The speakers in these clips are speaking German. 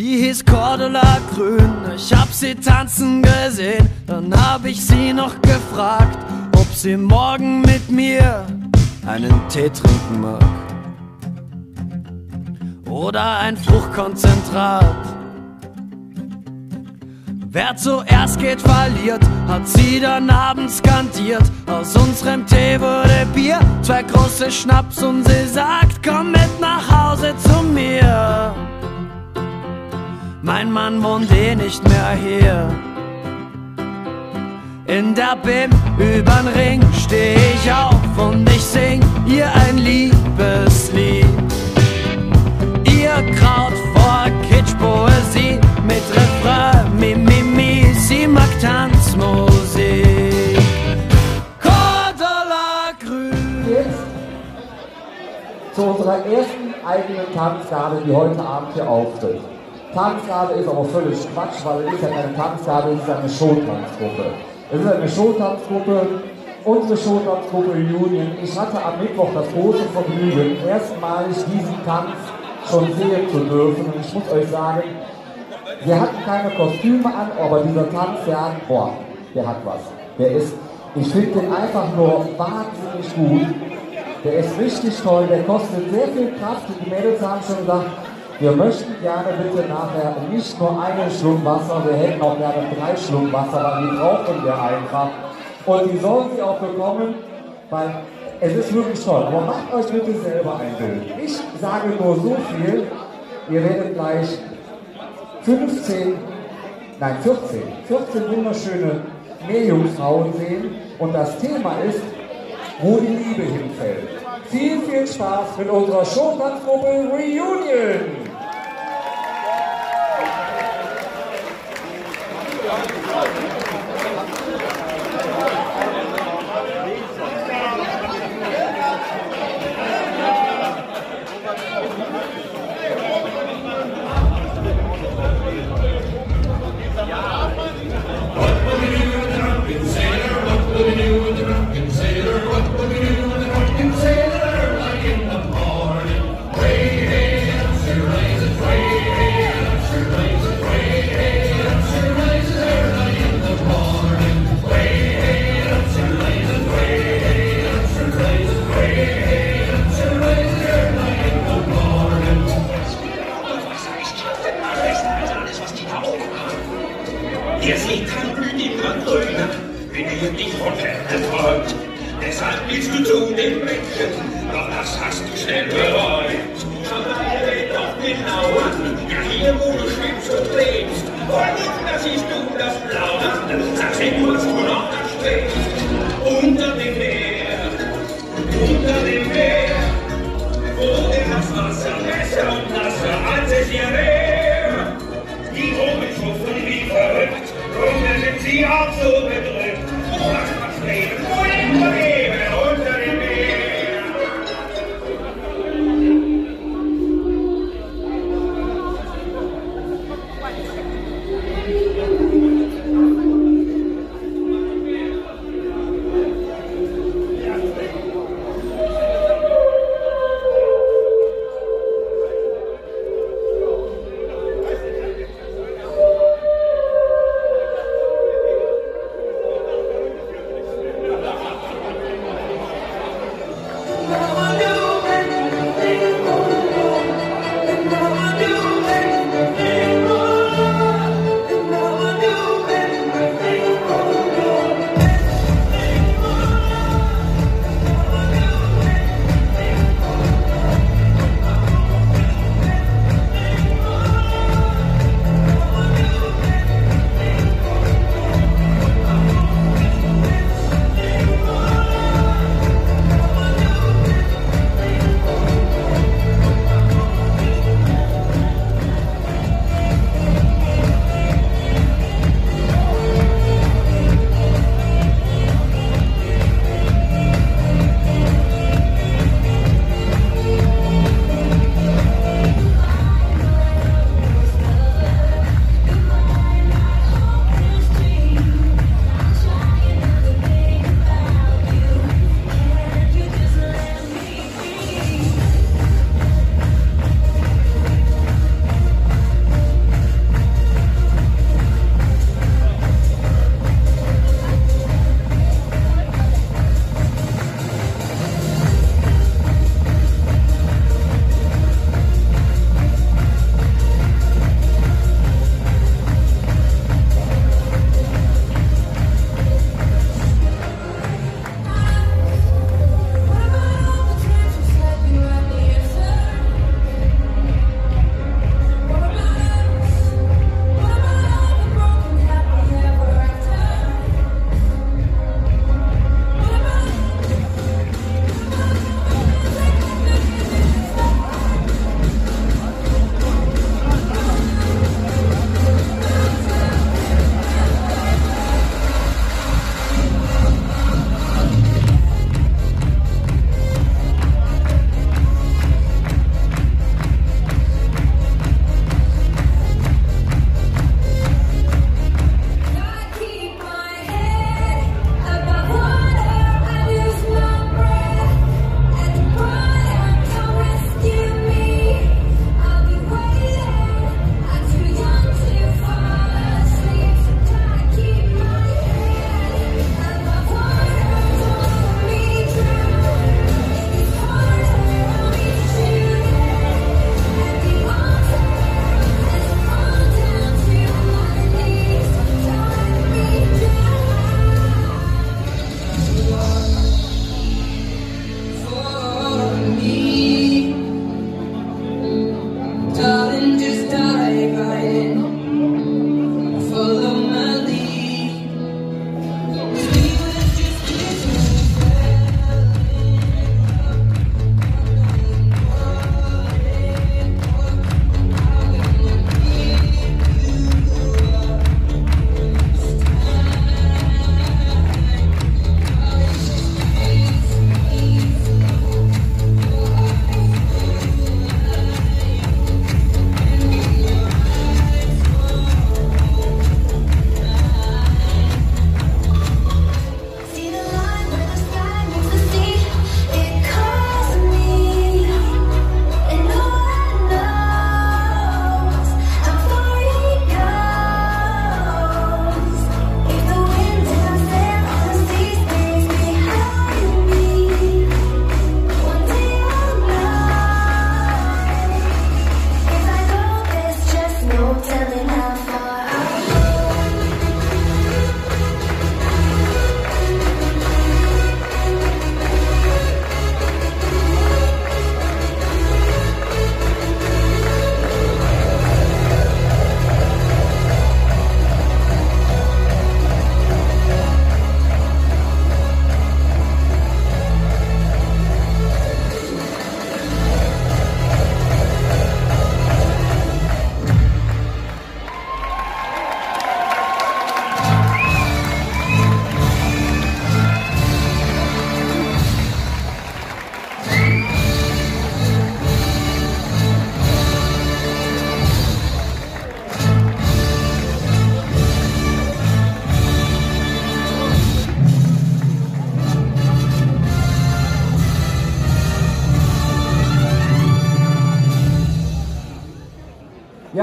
Sie hieß Cordula Grün, ich hab sie tanzen gesehen. Dann hab ich sie noch gefragt, ob sie morgen mit mir einen Tee trinken mag. Oder ein Fruchtkonzentrat. Wer zuerst geht, verliert, hat sie dann abends skandiert. Aus unserem Tee wurde Bier, zwei große Schnaps und sie sagt, komm mit nach Hause zu mir. Mein Mann wohnt eh nicht mehr hier. In der BIM übern Ring steh ich auf und ich sing ihr ein Liebeslied. Ihr Kraut vor Kitschpoesie mit Refrain, mi, mi, mi, sie mag Tanzmusik. Cordula Grün. Jetzt zu unserer ersten eigenen Tanzgabe, die heute Abend hier auftritt. Tanzgabe ist aber völlig Quatsch, weil es ist ja keine Tanzgabe, es ist eine Showtanzgruppe. Es ist eine Showtanzgruppe, unsere Showtanzgruppe Union. Ich hatte am Mittwoch das große Vergnügen, erstmalig diesen Tanz schon sehen zu dürfen. Und ich muss euch sagen, wir hatten keine Kostüme an, aber dieser Tanz, der hat, boah, der hat was. Der ist, ich finde den einfach nur wahnsinnig gut. Der ist richtig toll, der kostet sehr viel Kraft die Mädels haben schon gesagt, wir möchten gerne bitte nachher nicht nur einen Schluck Wasser, wir hätten auch gerne drei Schluck Wasser, weil die brauchen wir einfach. Und die sollen sie auch bekommen, weil es ist wirklich toll. Aber macht euch bitte selber ein Bild. Ich sage nur so viel, ihr werdet gleich 15, nein 14, 14 wunderschöne Meerjungfrauen sehen. Und das Thema ist, wo die Liebe hinfällt. Viel, viel Spaß mit unserer Showtanzgruppe Reunion!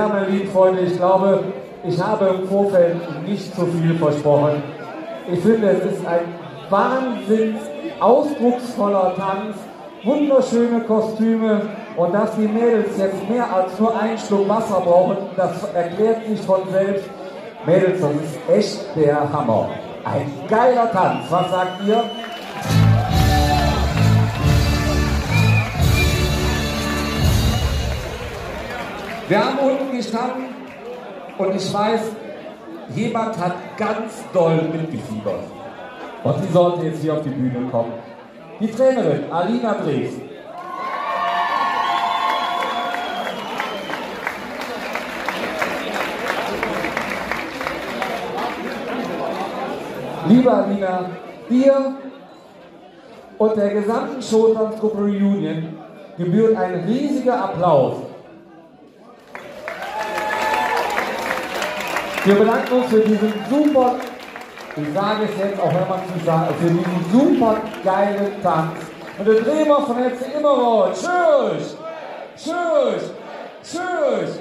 Ja, lieben Freunde, ich glaube, ich habe im Vorfeld nicht zu viel versprochen. Ich finde, es ist ein wahnsinns ausdrucksvoller Tanz, wunderschöne Kostüme und dass die Mädels jetzt mehr als nur einen Schluck Wasser brauchen, das erklärt sich von selbst. Mädels, das ist echt der Hammer. Ein geiler Tanz, was sagt ihr? Wir haben unten gestanden und ich weiß, jemand hat ganz doll mitgefiebert. Und sie sollte jetzt hier auf die Bühne kommen. Die Trainerin Alina Drees. Liebe Alina, dir und der gesamten Showtanzgruppe Reunion gebührt ein riesiger Applaus Wir bedanken uns für diesen super, ich sage es jetzt auch wenn man es sagen, für diesen super geilen Tanz. Und der Drehmer von FC Immerrod, tschüss, tschüss, tschüss.